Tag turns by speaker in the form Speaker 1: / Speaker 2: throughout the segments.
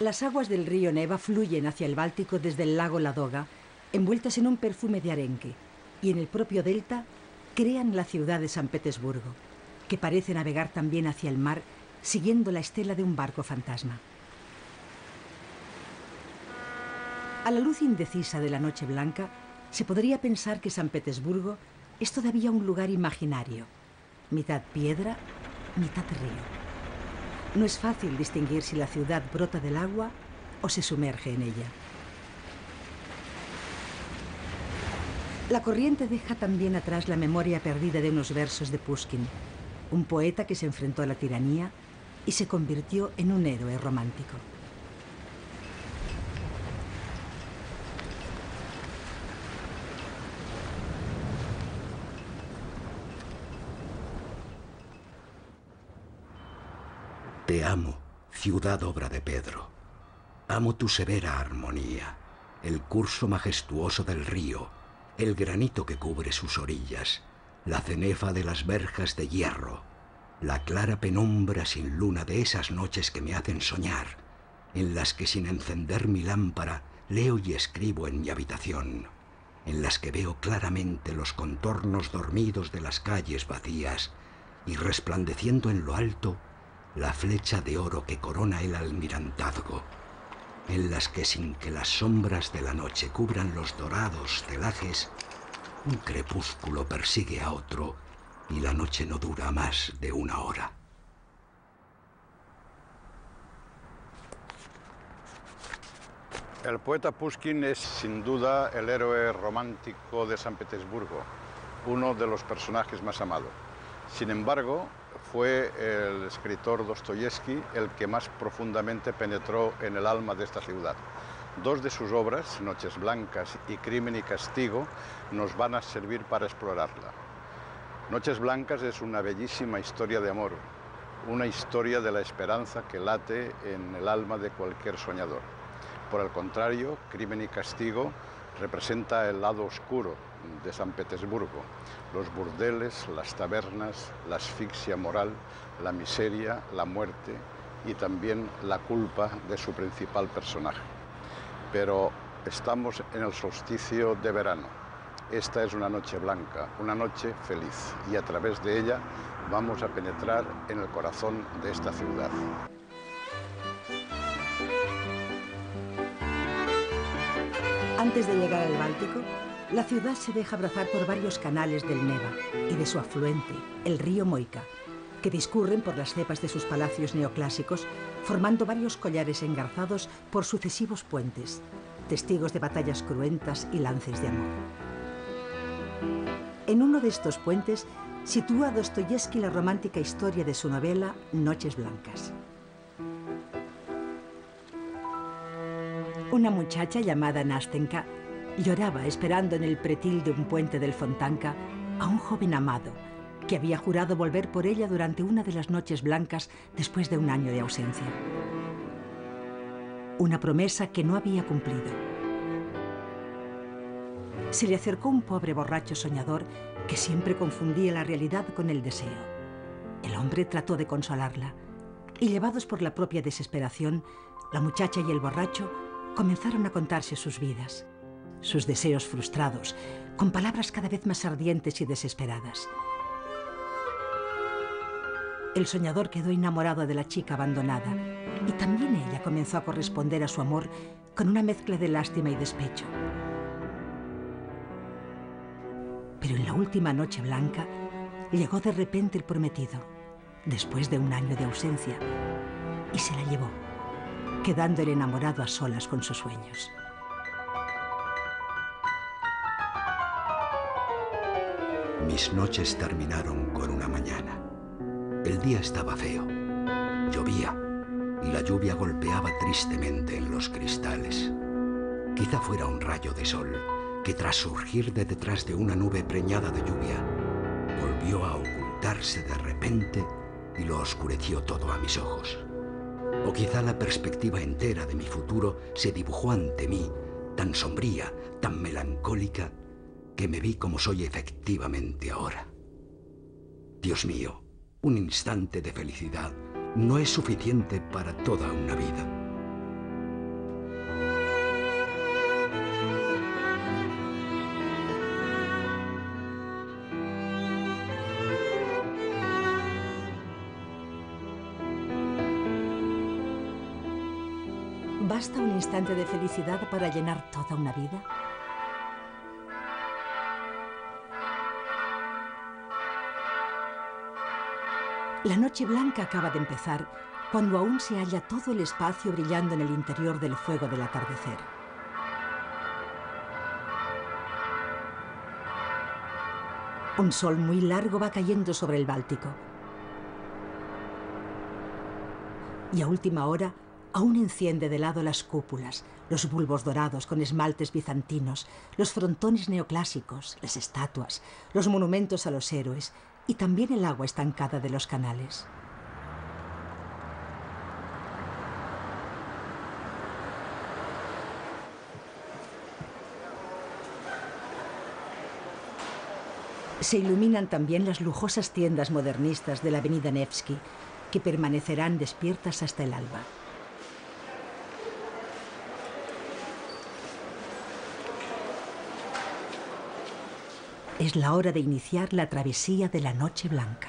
Speaker 1: Las aguas del río Neva fluyen hacia el Báltico desde el lago Ladoga, envueltas en un perfume de arenque, y en el propio delta crean la ciudad de San Petersburgo, que parece navegar también hacia el mar siguiendo la estela de un barco fantasma. A la luz indecisa de la noche blanca, se podría pensar que San Petersburgo es todavía un lugar imaginario, mitad piedra, mitad río. No es fácil distinguir si la ciudad brota del agua o se sumerge en ella. La corriente deja también atrás la memoria perdida de unos versos de Pushkin, un poeta que se enfrentó a la tiranía y se convirtió en un héroe romántico.
Speaker 2: Te amo, ciudad obra de Pedro. Amo tu severa armonía, el curso majestuoso del río, el granito que cubre sus orillas, la cenefa de las verjas de hierro, la clara penumbra sin luna de esas noches que me hacen soñar, en las que sin encender mi lámpara leo y escribo en mi habitación, en las que veo claramente los contornos dormidos de las calles vacías y resplandeciendo en lo alto la flecha de oro que corona el almirantazgo, en las que sin que las sombras de la noche cubran los dorados celajes, un crepúsculo persigue a otro y la noche no dura más de una hora.
Speaker 3: El poeta Pushkin es sin duda el héroe romántico de San Petersburgo, uno de los personajes más amados. Sin embargo, fue el escritor Dostoyevsky el que más profundamente penetró en el alma de esta ciudad. Dos de sus obras, Noches Blancas y Crimen y Castigo, nos van a servir para explorarla. Noches Blancas es una bellísima historia de amor, una historia de la esperanza que late en el alma de cualquier soñador. Por el contrario, Crimen y Castigo representa el lado oscuro de San Petersburgo, los burdeles, las tabernas, la asfixia moral, la miseria, la muerte y también la culpa de su principal personaje. Pero estamos en el solsticio de verano. Esta es una noche blanca, una noche feliz y a través de ella vamos a penetrar en el corazón de esta ciudad.
Speaker 1: Antes de llegar al Báltico, la ciudad se deja abrazar por varios canales del Neva y de su afluente, el río Moica, que discurren por las cepas de sus palacios neoclásicos, formando varios collares engarzados por sucesivos puentes, testigos de batallas cruentas y lances de amor. En uno de estos puentes sitúa Dostoyevsky la romántica historia de su novela Noches Blancas. Una muchacha llamada Nastenka lloraba esperando en el pretil de un puente del Fontanka a un joven amado que había jurado volver por ella durante una de las noches blancas después de un año de ausencia. Una promesa que no había cumplido. Se le acercó un pobre borracho soñador que siempre confundía la realidad con el deseo. El hombre trató de consolarla y llevados por la propia desesperación, la muchacha y el borracho comenzaron a contarse sus vidas, sus deseos frustrados, con palabras cada vez más ardientes y desesperadas. El soñador quedó enamorado de la chica abandonada y también ella comenzó a corresponder a su amor con una mezcla de lástima y despecho. Pero en la última noche blanca llegó de repente el prometido, después de un año de ausencia, y se la llevó quedando el enamorado a solas con sus sueños.
Speaker 2: Mis noches terminaron con una mañana. El día estaba feo. Llovía y la lluvia golpeaba tristemente en los cristales. Quizá fuera un rayo de sol que tras surgir de detrás de una nube preñada de lluvia, volvió a ocultarse de repente y lo oscureció todo a mis ojos. O quizá la perspectiva entera de mi futuro se dibujó ante mí, tan sombría, tan melancólica, que me vi como soy efectivamente ahora. Dios mío, un instante de felicidad no es suficiente para toda una vida.
Speaker 1: Basta un instante de felicidad para llenar toda una vida? La noche blanca acaba de empezar cuando aún se halla todo el espacio brillando en el interior del fuego del atardecer. Un sol muy largo va cayendo sobre el Báltico. Y a última hora aún enciende de lado las cúpulas, los bulbos dorados con esmaltes bizantinos, los frontones neoclásicos, las estatuas, los monumentos a los héroes y también el agua estancada de los canales. Se iluminan también las lujosas tiendas modernistas de la avenida Nevsky, que permanecerán despiertas hasta el alba. Es la hora de iniciar la travesía de la Noche Blanca.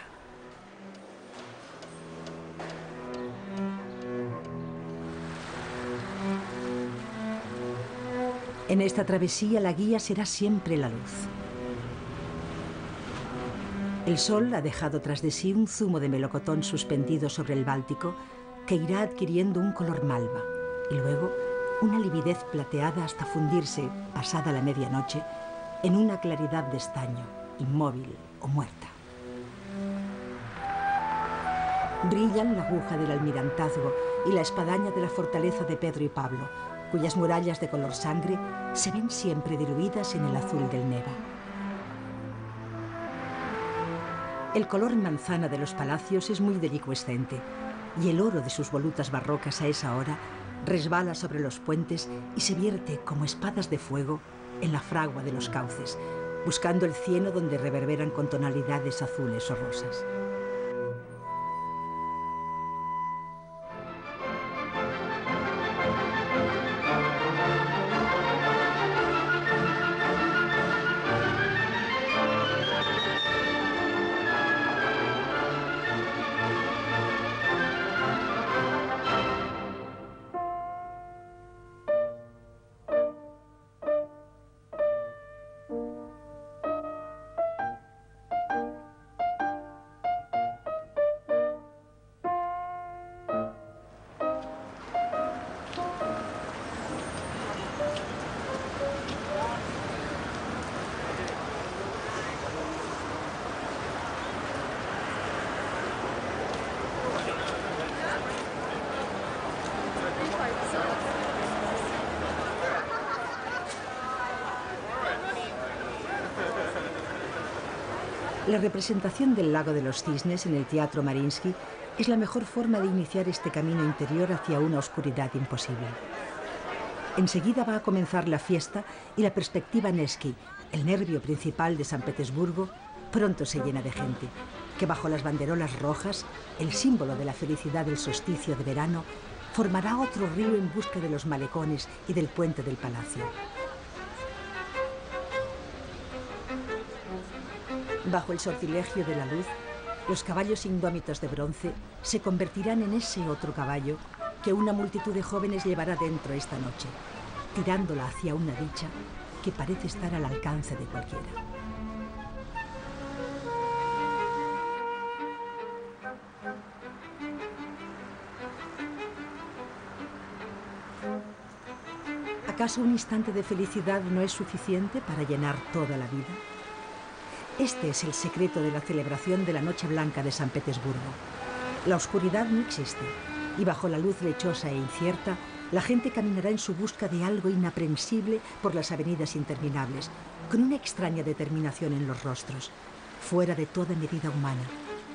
Speaker 1: En esta travesía la guía será siempre la luz. El sol ha dejado tras de sí un zumo de melocotón suspendido sobre el Báltico que irá adquiriendo un color malva y luego una lividez plateada hasta fundirse, pasada la medianoche, en una claridad de estaño, inmóvil o muerta. Brillan la aguja del almirantazgo y la espadaña de la fortaleza de Pedro y Pablo, cuyas murallas de color sangre se ven siempre diluidas en el azul del Neva. El color manzana de los palacios es muy delicuescente y el oro de sus volutas barrocas a esa hora resbala sobre los puentes y se vierte como espadas de fuego en la fragua de los cauces, buscando el cieno donde reverberan con tonalidades azules o rosas. La representación del lago de los cisnes en el Teatro Marinsky es la mejor forma de iniciar este camino interior hacia una oscuridad imposible. Enseguida va a comenzar la fiesta y la perspectiva Nevsky, el nervio principal de San Petersburgo, pronto se llena de gente, que bajo las banderolas rojas, el símbolo de la felicidad del solsticio de verano, formará otro río en busca de los malecones y del puente del palacio. Bajo el sortilegio de la luz, los caballos indómitos de bronce se convertirán en ese otro caballo que una multitud de jóvenes llevará dentro esta noche, tirándola hacia una dicha que parece estar al alcance de cualquiera. ¿Acaso un instante de felicidad no es suficiente para llenar toda la vida? Este es el secreto de la celebración de la Noche Blanca de San Petersburgo. La oscuridad no existe y bajo la luz lechosa e incierta, la gente caminará en su busca de algo inaprensible por las avenidas interminables, con una extraña determinación en los rostros, fuera de toda medida humana,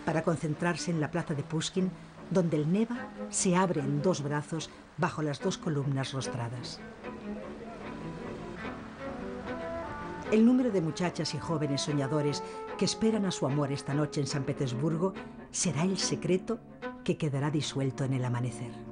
Speaker 1: para concentrarse en la plaza de Pushkin, donde el Neva se abre en dos brazos bajo las dos columnas rostradas. El número de muchachas y jóvenes soñadores que esperan a su amor esta noche en San Petersburgo será el secreto que quedará disuelto en el amanecer.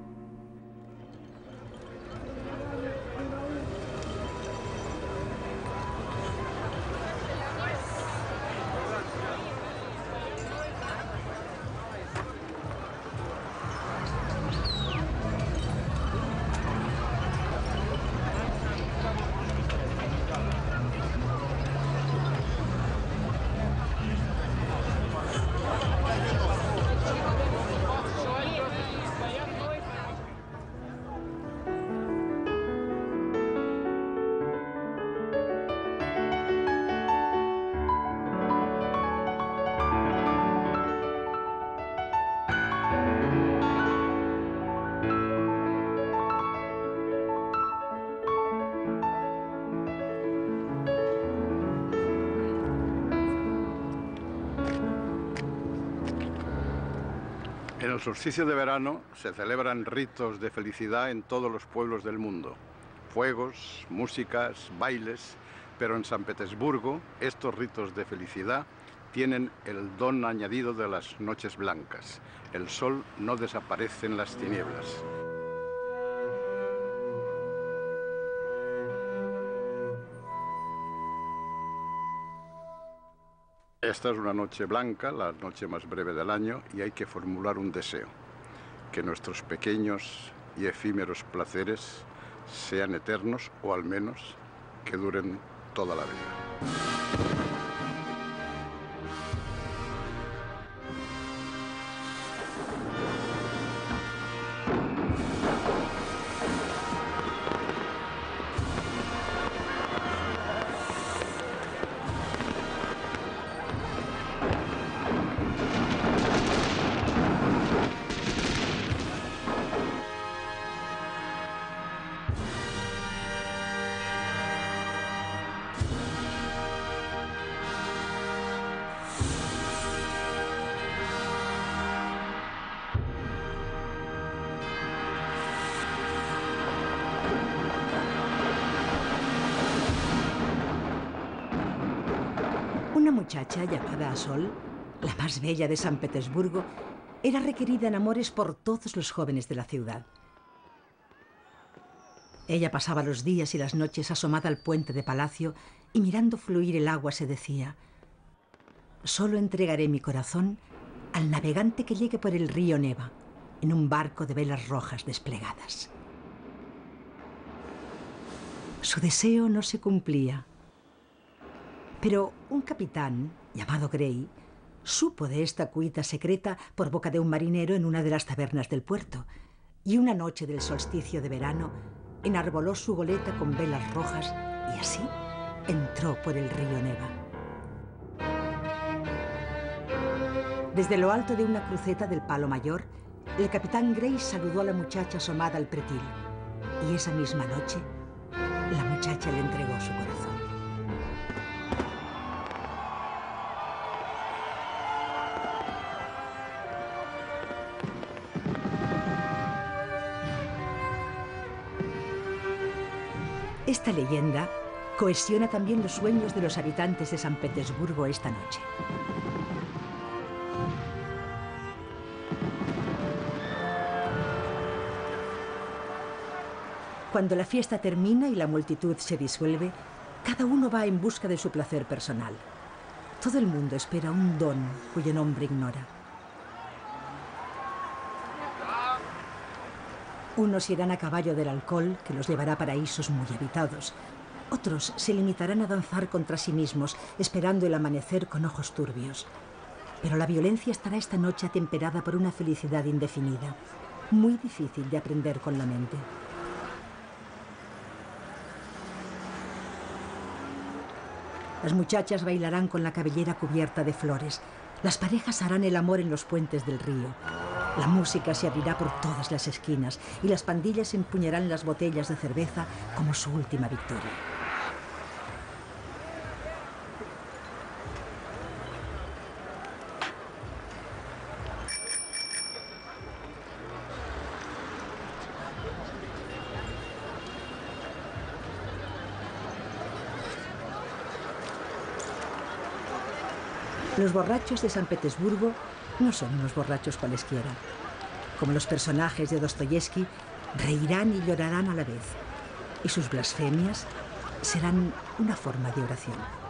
Speaker 3: El solsticio de verano se celebran ritos de felicidad en todos los pueblos del mundo. Fuegos, músicas, bailes, pero en San Petersburgo estos ritos de felicidad tienen el don añadido de las noches blancas. El sol no desaparece en las tinieblas. Esta es una noche blanca, la noche más breve del año, y hay que formular un deseo, que nuestros pequeños y efímeros placeres sean eternos o al menos que duren toda la vida.
Speaker 1: Muchacha llamada Sol, la más bella de San Petersburgo, era requerida en amores por todos los jóvenes de la ciudad. Ella pasaba los días y las noches asomada al puente de palacio y mirando fluir el agua se decía, solo entregaré mi corazón al navegante que llegue por el río Neva en un barco de velas rojas desplegadas. Su deseo no se cumplía. Pero un capitán, llamado Gray, supo de esta cuita secreta por boca de un marinero en una de las tabernas del puerto, y una noche del solsticio de verano enarboló su goleta con velas rojas y así entró por el río Neva. Desde lo alto de una cruceta del Palo Mayor, el capitán Gray saludó a la muchacha asomada al pretil, y esa misma noche la muchacha le entregó su corazón. Esta leyenda cohesiona también los sueños de los habitantes de San Petersburgo esta noche. Cuando la fiesta termina y la multitud se disuelve, cada uno va en busca de su placer personal. Todo el mundo espera un don cuyo nombre ignora. Unos irán a caballo del alcohol, que los llevará a paraísos muy habitados. Otros se limitarán a danzar contra sí mismos, esperando el amanecer con ojos turbios. Pero la violencia estará esta noche atemperada por una felicidad indefinida, muy difícil de aprender con la mente. Las muchachas bailarán con la cabellera cubierta de flores. Las parejas harán el amor en los puentes del río. La música se abrirá por todas las esquinas y las pandillas empuñarán las botellas de cerveza como su última victoria. Los borrachos de San Petersburgo no son unos borrachos cualesquiera. Como los personajes de Dostoyevsky, reirán y llorarán a la vez. Y sus blasfemias serán una forma de oración.